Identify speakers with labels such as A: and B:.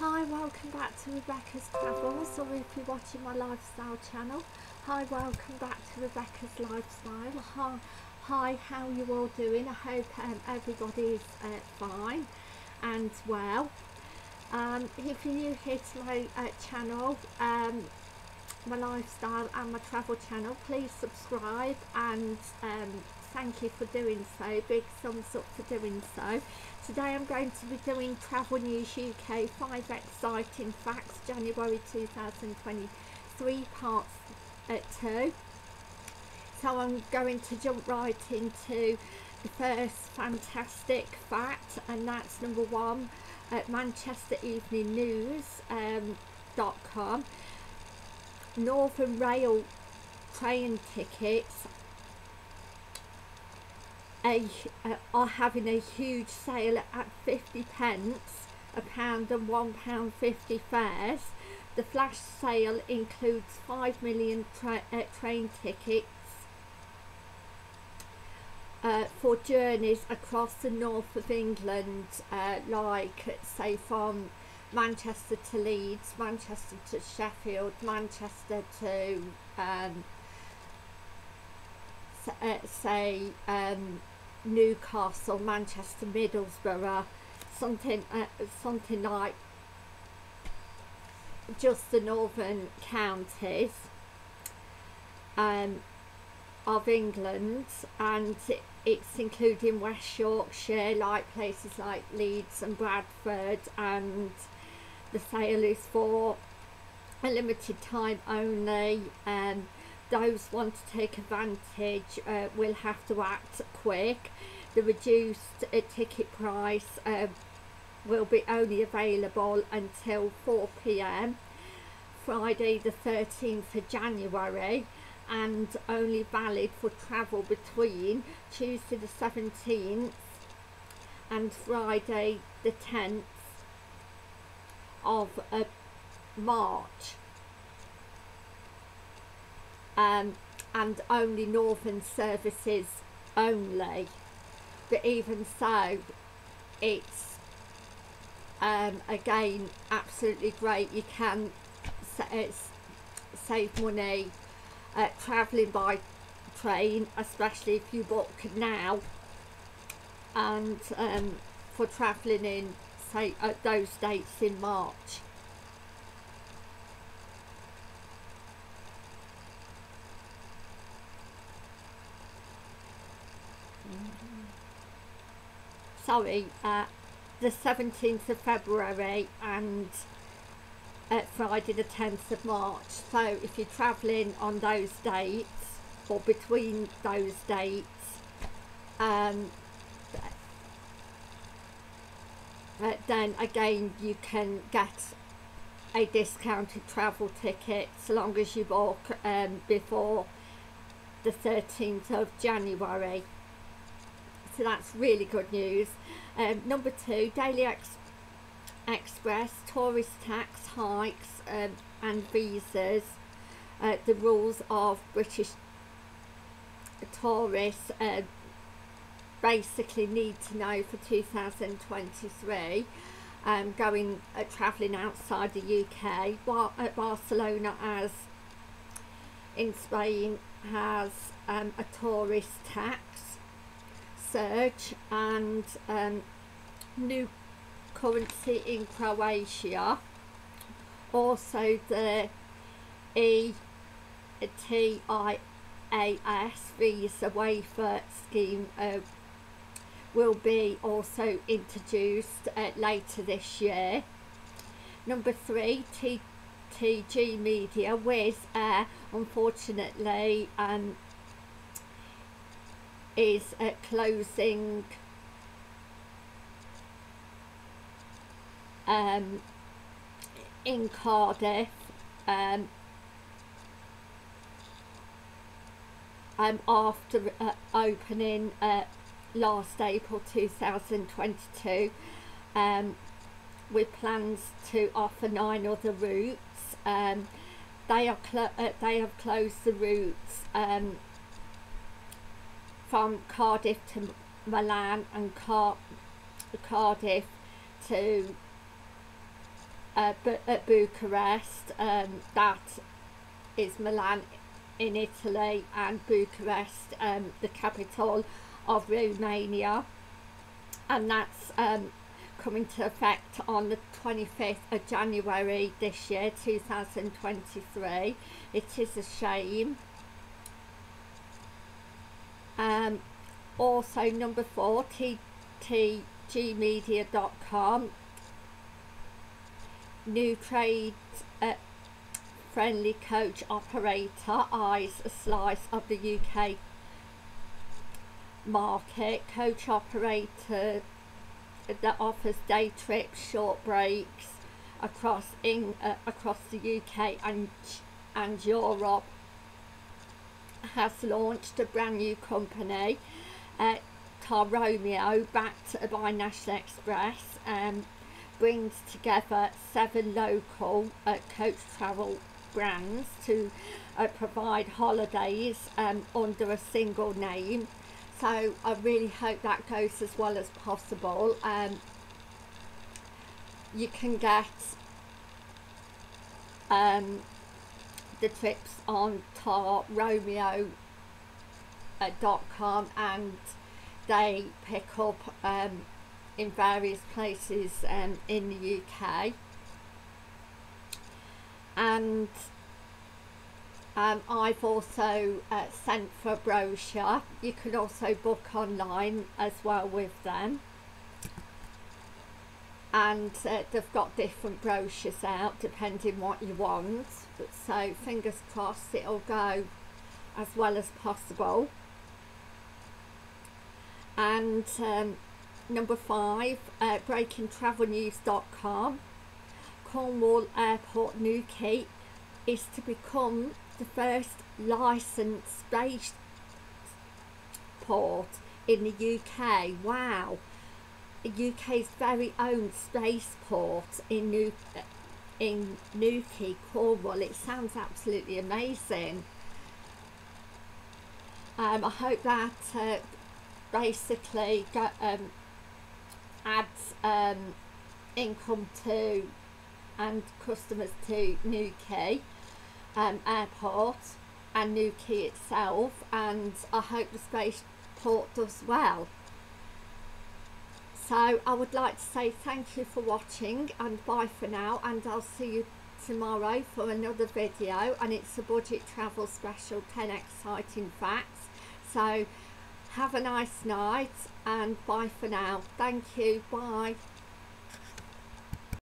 A: Hi, welcome back to Rebecca's Travels, or if you're watching my lifestyle channel, hi, welcome back to Rebecca's Lifestyle. Hi, hi how you all doing? I hope um, everybody's uh, fine and well. Um, if you're new here to my uh, channel, um, my lifestyle and my travel channel, please subscribe and um, thank you for doing so. Big thumbs up for doing so. Today I'm going to be doing Travel News UK 5 Exciting Facts January 2023 parts uh, 2. So I'm going to jump right into the first fantastic fact and that's number one at Manchester Evening News um, .com. Northern Rail train tickets a, uh, are having a huge sale at 50 pence a pound and one pound 50 fares. The flash sale includes 5 million tra uh, train tickets uh, for journeys across the north of England, uh, like say from Manchester to Leeds, Manchester to Sheffield, Manchester to um, uh, say um, Newcastle, Manchester, Middlesbrough, something uh, something like just the northern counties um, of England and it's including West Yorkshire like places like Leeds and Bradford and the sale is for a limited time only um, those want to take advantage uh, will have to act quick. The reduced uh, ticket price uh, will be only available until 4pm Friday the 13th of January and only valid for travel between Tuesday the 17th and Friday the 10th of uh, March um, and only northern services only. But even so it's um, again absolutely great. You can save money uh, travelling by train especially if you book now. And um, for travelling in say at those dates in March sorry, uh, the 17th of February and uh, Friday the 10th of March. So if you're travelling on those dates or between those dates, um, uh, then again you can get a discounted travel ticket so long as you book um, before the 13th of January so that's really good news. Um, number two, Daily Ex Express, tourist tax hikes um, and visas, uh, the rules of British tourists uh, basically need to know for 2023 um, going uh, travelling outside the UK Bar uh, Barcelona as in Spain has um, a tourist tax surge and um, new currency in Croatia. Also the ETIAS visa waiver scheme uh, will be also introduced uh, later this year. Number three TTG Media Wizz Air. Unfortunately um, is closing. Um, in Cardiff um, um, after uh, opening uh, last April 2022 um, with plans to offer nine other routes. Um, they are uh, they have closed the routes um, from Cardiff to Milan and Car Cardiff to uh, Bu- at Bucharest. Um, that is Milan in Italy and Bucharest, um, the capital of Romania. And that's um, coming to effect on the 25th of January this year, 2023. It is a shame. Um, also, number four, ttgmedia.com, new trade uh, friendly coach operator, eyes a slice of the UK market, coach operator that offers day trips, short breaks across in uh, across the UK and and Europe has launched a brand new company, uh, Car Romeo, backed by National Express, um, brings together seven local uh, coach travel brands to uh, provide holidays um, under a single name. So I really hope that goes as well as possible. Um, you can get um, the trips on tarromeo.com uh, and they pick up um, in various places um, in the UK and um, I've also uh, sent for brochure. You can also book online as well with them and uh, they've got different brochures out depending what you want. But so fingers crossed it'll go as well as possible. And um, number five uh, breakingtravelnews.com Cornwall Airport Newquay is to become the first licensed space port in the UK wow UK's very own spaceport in New in Newquay, Cornwall. It sounds absolutely amazing. Um, I hope that uh, basically go, um, adds um, income to and customers to Newquay um, Airport and Newquay itself and I hope the spaceport does well. So I would like to say thank you for watching and bye for now and I'll see you tomorrow for another video and it's a budget travel special 10 exciting facts. So have a nice night and bye for now. Thank you. Bye.